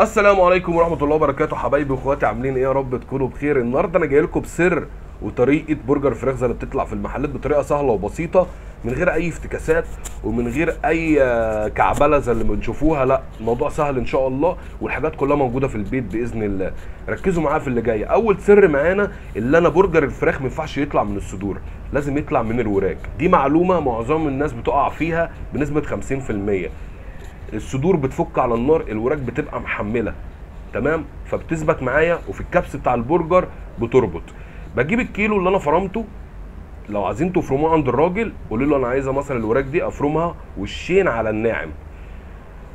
السلام عليكم ورحمة الله وبركاته حبايبي واخواتي عاملين إيه؟ يا رب تكونوا بخير. النهارده أنا جاي لكم بسر وطريقة برجر فراخ زي اللي بتطلع في المحلات بطريقة سهلة وبسيطة من غير أي افتكاسات ومن غير أي آه، كعبلة زي اللي بنشوفوها. لا الموضوع سهل إن شاء الله والحاجات كلها موجودة في البيت بإذن الله. ركزوا معايا في اللي جاي. أول سر معانا اللي أنا برجر الفراخ ما ينفعش يطلع من الصدور لازم يطلع من الوراك. دي معلومة معظم الناس بتقع فيها بنسبة 50% الصدور بتفك على النار الوراك بتبقى محملة تمام؟ فبتثبت معايا وفي الكبس بتاع البرجر بتربط. بجيب الكيلو اللي أنا فرمته لو عايزين تفرموه عند الراجل قولوا له أنا عايزة مثلا الوراك دي أفرمها وشين على الناعم.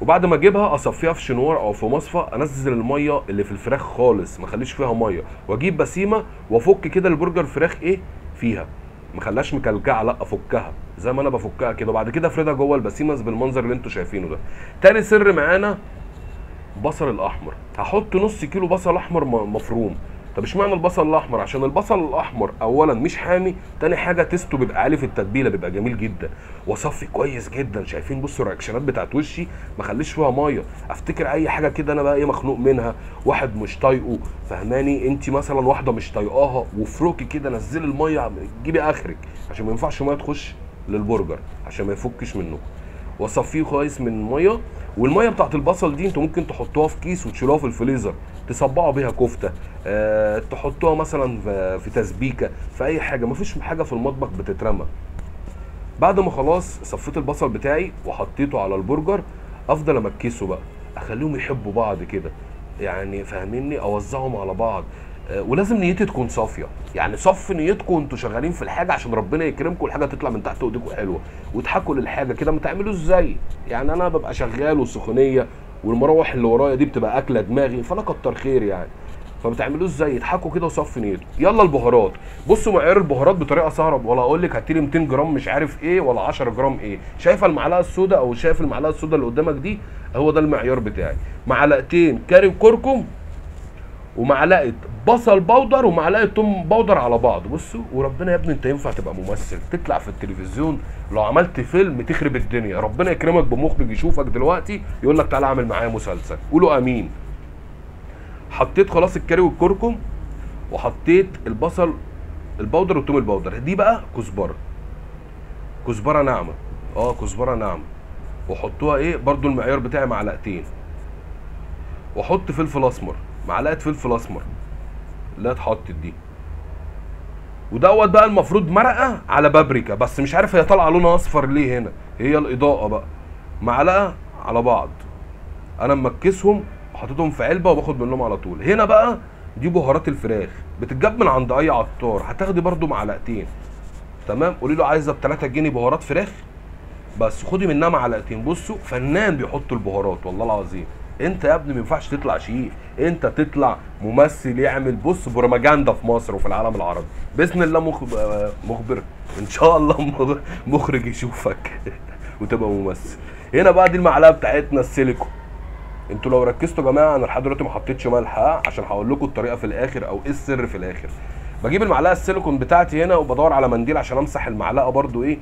وبعد ما أجيبها أصفيها في شنوار أو في مصفى أنزل المية اللي في الفراخ خالص ما أخليش فيها مية. وأجيب بسينة وأفك كده البرجر فراخ إيه؟ فيها. ما أخليهاش مكلكعة لأ افكها زي ما أنا بفكها كده. وبعد كده افردها جوه البسينه بالمنظر اللي أنتوا شايفينه ده. تاني سر معانا بصل الأحمر. هحط نص كيلو بصل أحمر مفروم. طب اشمعنى البصل الأحمر؟ عشان البصل الأحمر اولا مش حامي تاني حاجة taste ه بيبقى عالي في التتبيلة بيبقى جميل جدا. واصفي كويس جدا. شايفين؟ بصوا ال reaction ات بتاعت وشي ما خليش فيها مية. أفتكر أي حاجة كده أنا بقى إيه مخنوق منها. واحد مش طايقه. فهماني؟ أنت مثلا واحدة مش طايقاها وافركي كده نزلي المية جيبي آخرك. عشان ما ينفعش مية تخش للبرجر عشان ما يفكش منكم واصفيه كويس من المية. والمية بتاعت البصل دي أنتوا ممكن تحطوها في كيس وتشيلوها في الفريزر تصبعوا بيها كفتة أه تحطوها مثلا في- تسبيكة في أي حاجة مفيش حاجة في المطبخ بتترمى. بعد ما خلاص صفيت البصل بتاعي وحطيته على البرجر أفضل أ mix ه بقى أخليهم يحبوا بعض كده يعني فاهميني؟ أوزعهم على بعض. ولازم نيتي تكون صافية. يعني صف نيتكم وانتوا شغالين في الحاجة عشان ربنا يكرمكم والحاجة تطلع من تحت ايديكم حلوة. وتضحكوا للحاجة كده ما تعملوش إزاي يعني أنا ببقى شغال والسخونيه والمراوح اللي ورايا دي بتبقى أكلة دماغي فأنا كتر خير يعني. فما تعملوش زي يضحكوا كده وصف نيته يلا البهارات. بصوا معيار البهارات بطريقة سهله ولا أقول لك هاتي لي 200 جرام مش عارف إيه ولا 10 جرام إيه. شايفة المعلقة السوداء أو شايف المعلقة السوداء اللي قدامك دي؟ هو ده المعيار بتاعي. معلقتين كاري كركم ومعلقة بصل powder ومعلقة توم powder على بعض. بصوا وربنا يا ابني انت ينفع تبقى ممثل تطلع في التلفزيون لو عملت فيلم تخرب الدنيا. ربنا يكرمك بمخرج يشوفك دلوقتي يقول لك تعالى اعمل معايا مسلسل. قولوا آمين. حطيت خلاص الكاري والكركم وحطيت البصل ال powder والثوم ال powder دي بقى كزبرة. كزبرة ناعمة. آه كزبرة ناعمة. وحطوها إيه؟ برضو المعيار بتاعي معلقتين. واحط فلفل أسمر. معلقة فلفل أسمر لا اتحطت دي. ودوت بقى المفروض مرقة على بابريكا بس مش عارف هي طالعة لونها أصفر ليه هنا. هي الإضاءة بقى. معلقة على بعض. أنا ممكسهم وحاططهم في علبة وباخد منهم على طول. هنا بقى دي بهارات الفراخ. بتتجاب من عند أي عطار. هتاخدي برضو معلقتين. تمام؟ قولي له عايزة ب 3 جنيه بهارات فراخ؟ بس خدي منها معلقتين. بصوا فنان بيحط البهارات والله العظيم. انت يا ابني ما ينفعش تطلع شيف. انت تطلع ممثل يعمل بص بروماجندا في مصر وفي العالم العربي. بإذن الله مخ... مخبر. إن شاء الله مخ- مخرج يشوفك وتبقى ممثل. هنا بقى دي المعلقة بتاعتنا السيليكون. أنتوا لو ركزتوا يا جماعة أنا لحد دلوقتي ما حطيتش ملح عشان هقول لكم الطريقة في الآخر أو إيه السر في الآخر. بجيب المعلقة السيليكون بتاعتي هنا وبدور على منديل عشان أمسح المعلقة برضو إيه.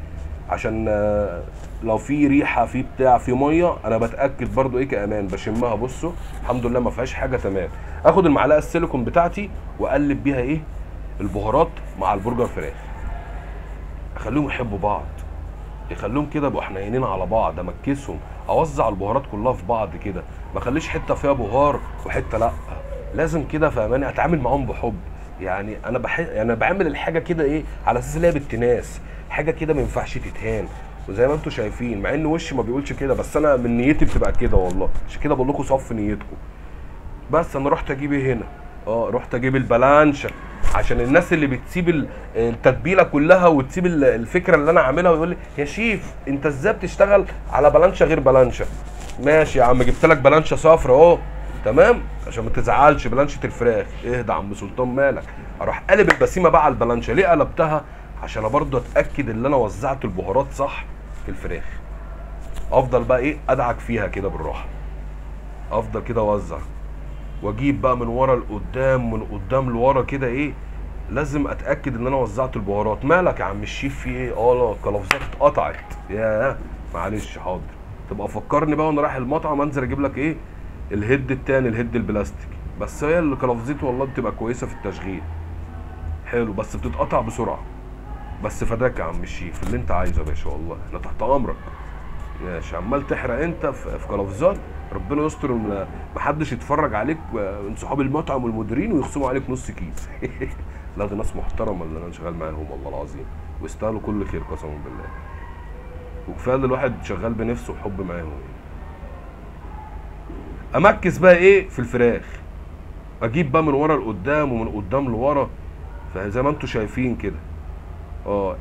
عشان آه، لو في ريحة في بتاع في مية أنا بتأكد برضو إيه كأمان بشمها بصوا الحمد لله ما فيهاش حاجة تمام. آخد المعلقة السيليكون بتاعتي وأقلب بيها إيه؟ البهارات مع البرجر فراخ. أخليهم يحبوا بعض. يخليهم كده يبقوا حنينين على بعض أمكسهم أوزع البهارات كلها في بعض كده. ما أخليش حتة فيها بهار وحتة لأ. لازم كده فاهماني؟ أتعامل معاهم بحب. يعني أنا بح... يعني أنا بعمل الحاجة كده إيه؟ على أساس إن هي بالتناس. حاجة كده ما ينفعش تتهان. وزي ما أنتم شايفين مع ان وشي ما بيقولش كده بس أنا من نيتي بتبقى كده والله. عشان كده بقول لكم صف نيتكم. بس أنا رحت أجيب إيه هنا؟ آه رحت أجيب البلانشا عشان الناس اللي بتسيب ال- التتبيلة كلها وتسيب ال- الفكرة اللي أنا عاملها ويقول لي يا شيف أنت إزاي بتشتغل على بلانشا غير بلانشا ماشي يا عم جبت لك بلانشا صفرا أهو. تمام؟ عشان ما تزعلش بلانشة الفراخ. اهدى يا عم سلطان مالك. أروح قلب البسيمة بقى على البلانشا ليه قلبتها؟ عشان برضه أتأكد إن أنا وزعت البهارات صح في الفراخ. أفضل بقى إيه؟ أدعك فيها كده بالراحة. أفضل كده أوزع. وأجيب بقى من ورا لقدام من قدام لورا كده إيه؟ لازم أتأكد إن أنا وزعت البهارات. مالك يا عم الشيف في إيه؟ آه لا الكلافزات اتقطعت. ياه معلش حاضر. تبقى فكرني بقى وأنا رايح المطعم أنزل أجيب لك إيه؟ الهيد التاني الهيد البلاستيك. بس هي الجلافزات والله بتبقى كويسة في التشغيل. حلو بس بتتقطع بسرعة. بس فداك يا عم الشيف اللي انت عايزه يا باشا والله. إحنا تحت أمرك. ماشي. عمال تحرق انت في جلافزات ربنا يستر محدش يتفرج عليك من صحاب المطعم والمديرين ويخصموا عليك نص كيس. لا دي ناس محترمة اللي أنا شغال معاهم والله العظيم. ويستاهلوا كل خير قسما بالله. وكفاية ان الواحد شغال بنفسه وحب معاهم. أمكس بقى إيه؟ في الفراخ. أجيب بقى من ورا لقدام ومن قدام لورا. فزي ما أنتم شايفين كده. آه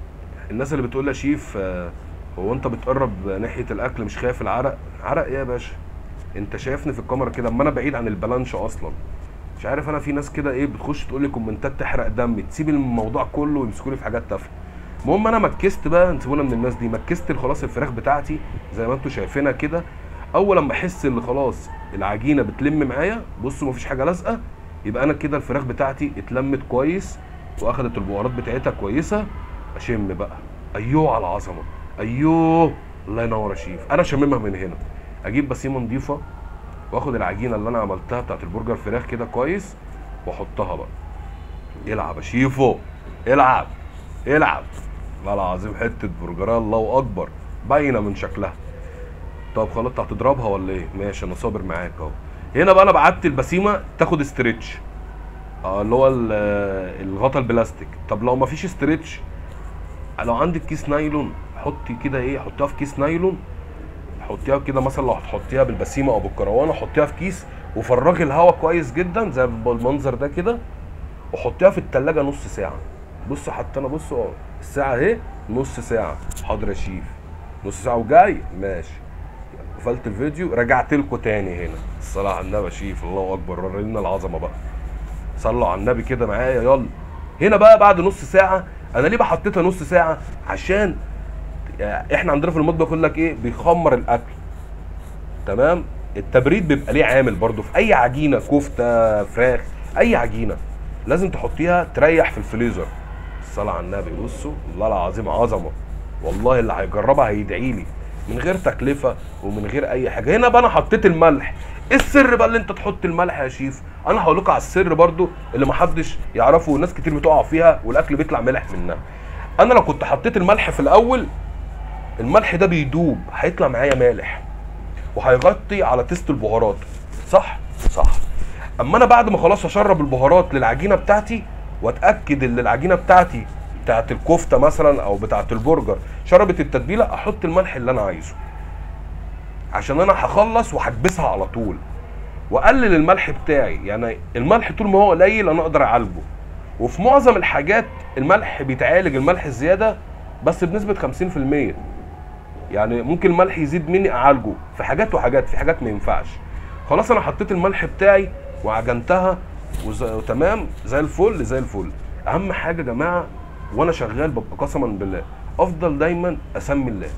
الناس اللي بتقول يا شيف آه، هو انت بتقرب ناحية الأكل مش خايف العرق؟ عرق إيه يا باشا؟ انت شايفني في الكاميرا كده أما أنا بعيد عن البلانش أصلا. مش عارف أنا في ناس كده إيه بتخش تقول لي كومنتات تحرق دمي تسيب الموضوع كله ويمسكوا لي في حاجات تافهة. المهم أنا مكست بقى نسيبونا من الناس دي مكست خلاص الفراخ بتاعتي زي ما أنتم شايفينها كده. أول لما أحس إن خلاص العجينة بتلم معايا بصوا مفيش حاجة لازقة يبقى أنا كده الفراخ بتاعتي اتلمت كويس وأخدت البهارات بتاعتها كويسة. اشم بقى. أيوه على العظمه أيوه الله ينور يا شيف أنا شممها من هنا. أجيب بسينة نضيفة وآخد العجينة اللي أنا عملتها بتاعت البرجر فراخ كده كويس وأحطها بقى. العب يا شيفو العب. العب. والله العظيم حتة برجريه الله أكبر. باينة من شكلها. طب خلاص أنت هتضربها ولا إيه؟ ماشي أنا صابر معاك أهو. هنا بقى أنا بعت البسينة تاخد stretch آه اللي هو ال- الغطا البلاستيك. طب لو مفيش stretch لو عندك كيس نايلون حطي كده إيه حطيها في كيس نايلون حطيها كده مثلا لو هتحطيها بالبسينة أو بالكروانة حطيها في كيس وفرغي الهواء كويس جدا زي بالمنظر ده كده وحطيها في التلاجة نص ساعة. بص حتى أنا بص آه الساعة اهي نص ساعة. حاضر يا شيف. نص ساعة وجاي؟ ماشي. قفلت الفيديو رجعت لكم تاني هنا. الصلاة على النبي شيف الله أكبر. ورينا العظمة بقى. صلوا على النبي كده معايا يلا. هنا بقى بعد نص ساعة أنا ليه بقى حطيتها نص ساعة؟ عشان إحنا عندنا في المطبخ يقول لك إيه؟ بيخمر الاكل. تمام؟ التبريد بيبقى ليه عامل برضو في اي عجينة كفتة فراخ اي عجينة. لازم تحطيها تريح في الفريزر. الصلاة على النبي. بصوا والله العظيم عظمة. والله اللي هيجربها هيدعي لي. من غير تكلفة ومن غير أي حاجة. هنا بقى أنا حطيت الملح. إيه السر بقى اللي أنت تحط الملح يا شيف؟ أنا هقول لكم على السر برضو اللي محدش يعرفه وناس كتير بتقع فيها والأكل بيطلع ملح منها. أنا لو كنت حطيت الملح في الأول الملح ده بيدوب هيطلع معايا مالح وهيغطي على taste البهارات. صح؟ صح. أما أنا بعد ما خلاص اشرب البهارات للعجينة بتاعتي وأتأكد إن العجينة بتاعتي بتاعت الكفتة مثلا أو بتاعت البرجر شربت التتبيلة أحط الملح اللي أنا عايزه. عشان أنا هخلص وهكبسها على طول. وأقلل الملح بتاعي. يعني الملح طول ما هو قليل أنا أقدر أعالجه. وفي معظم الحاجات الملح بيتعالج الملح الزيادة بس بنسبة 50% يعني ممكن الملح يزيد مني أعالجه. في حاجات وحاجات في حاجات ما ينفعش. خلاص أنا حطيت الملح بتاعي وعجنتها. وتمام زي الفل زي الفل. أهم حاجة يا جماعة وأنا شغال ببقى قسما بالله. أفضل دايما أسمي الله.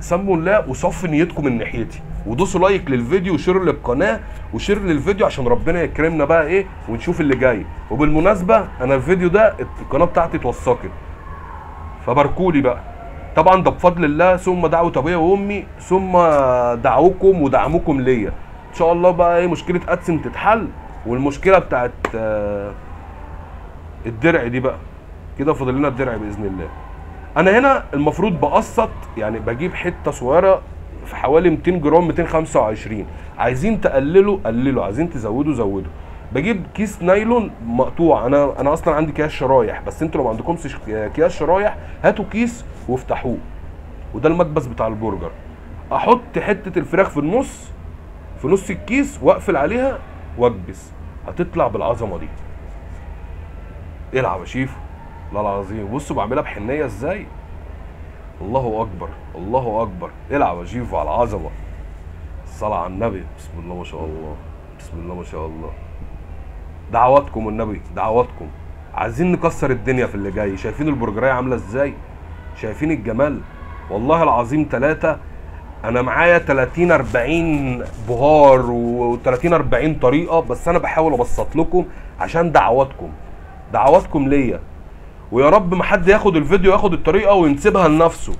سموا الله وصفوا نيتكم من ناحيتي. ودوسوا like للفيديو و share للقناة وشير للفيديو عشان ربنا يكرمنا بقى إيه ونشوف اللي جاي. وبالمناسبة أنا الفيديو ده القناة بتاعتي اتوثقت. فباركولي بقى. طبعا ده بفضل الله ثم دعوة أبويا وأمي ثم دعوكم ودعمكم ليا. إن شاء الله بقى إيه مشكلة أدسن تتحل والمشكلة بتاعت آه، الدرع دي بقى. كده فاضل لنا الدرع بإذن الله. أنا هنا المفروض بقسط يعني بجيب حتة صغيرة في حوالي 200 جرام 225 عايزين تقللوا قللوا. عايزين تزودوا زودوا. بجيب كيس نايلون مقطوع. أنا أنا أصلا عندي اكياس شرايح بس أنتوا لو ما عندكمش اكياس شرايح هاتوا كيس وافتحوه. وده المكبس بتاع البرجر. أحط حتة الفراخ في النص في نص الكيس وأقفل عليها وأكبس. هتطلع بالعظمة دي. العب يا شيف والله العظيم. بصوا بعملها بحنية إزاي. الله أكبر الله أكبر. العب يا شيف على العظمة. الصلاه على النبي. بسم الله ما شاء الله. بسم الله ما شاء الله. دعواتكم والنبي دعواتكم. عايزين نكسر الدنيا في اللي جاي. شايفين البرجرية عاملة إزاي؟ شايفين الجمال. والله العظيم ثلاثة أنا معايا 30 40 بهار و30 40 طريقة بس أنا بحاول أبسط لكم عشان دعواتكم. دعواتكم ليا. ويا رب ما حد ياخد الفيديو ياخد الطريقة وينسبها لنفسه.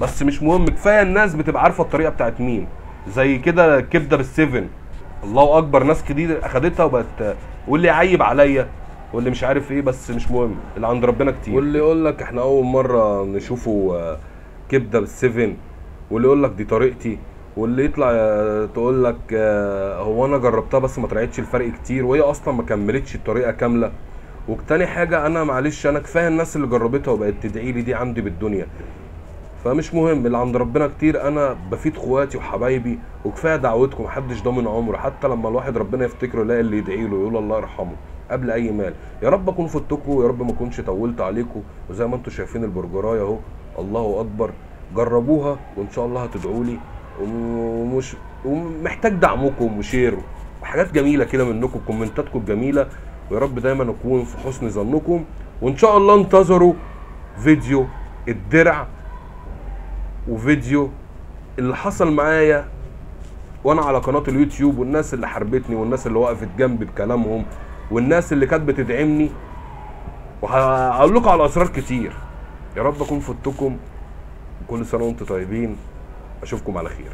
بس مش مهم كفاية الناس بتبقى عارفة الطريقة بتاعت مين. زي كده كبده بالسيفن الله أكبر ناس كتير أخدتها وبقت واللي يعيب عليا واللي مش عارف إيه بس مش مهم. اللي عند ربنا كتير. واللي يقول لك إحنا أول مرة نشوفه آه، كبده بالسيفن واللي يقول لك دي طريقتي. واللي يطلع آه، تقول لك آه، هو أنا جربتها بس ما طلعتش الفرق كتير. وهي أصلا ما كملتش الطريقة كاملة. وتاني حاجة أنا معلش أنا كفاية الناس اللي جربتها وبقت تدعي لي دي عندي بالدنيا. فمش مهم اللي عند ربنا كتير أنا بفيد اخواتي وحبايبي وكفاية دعوتكم محدش ضامن عمره. حتى لما الواحد ربنا يفتكره يلاقي اللي يدعي له يقول الله يرحمه قبل أي مال. يا رب أكون فدتكم يا رب ما أكونش طولت عليكم. وزي ما أنتم شايفين البرجرايه أهو الله أكبر. جربوها وإن شاء الله هتدعوا لي. ومش ومحتاج دعمكم وشير. وحاجات جميلة كده منكم كومنتاتكم الجميله ويا رب دايما اكون في حسن ظنكم. وإن شاء الله انتظروا فيديو الدرع وفيديو اللي حصل معايا وأنا على قناة اليوتيوب والناس اللي حاربتني والناس اللي وقفت جنبي بكلامهم والناس اللي كانت بتدعمني. وهقول لكم على أسرار كتير. يا رب أكون فدتكم كل سنة وأنتم طيبين. أشوفكم على خير.